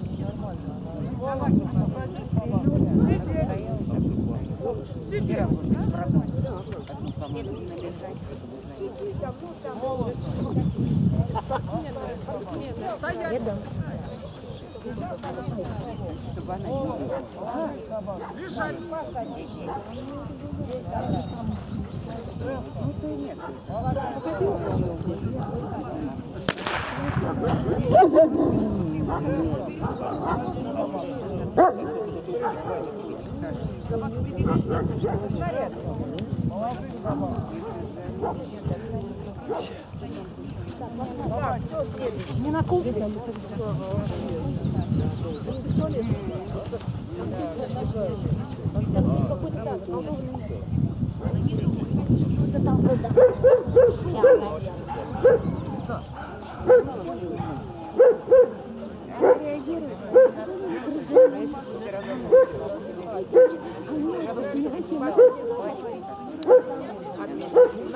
не нормально. Чтобы она не Лежать! Сидеть! У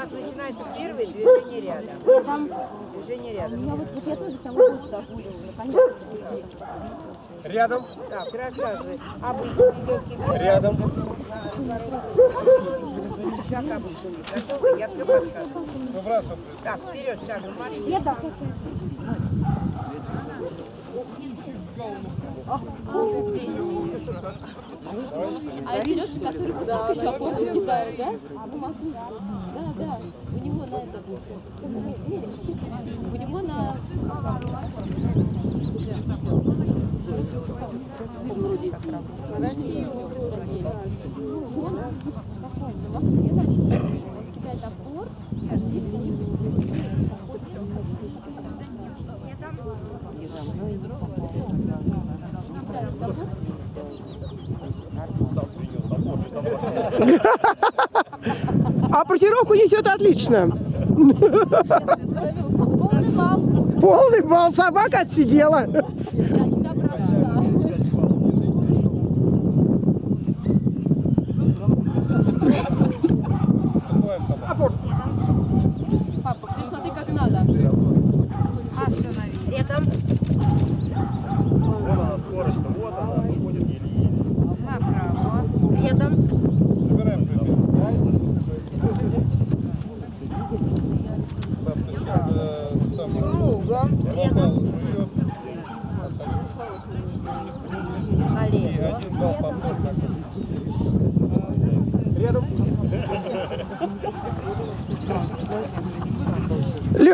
нас начинается первое движение рядом. Движение рядом. Рядом, Так, рассказывай. Обычный легкий бег. рядом. Шаг обычный. Готовы? Я все подсказываю. Выбрасывай. Так, вперед, шагом маленький. А это Леша, который вот так еще опору кидает, да? Да, да. У него на это У него на... кидает опор, а здесь на А партировку несет отлично. полный бал. Полный бал, собака отсидела. один дал повтор. Рядом. Леш,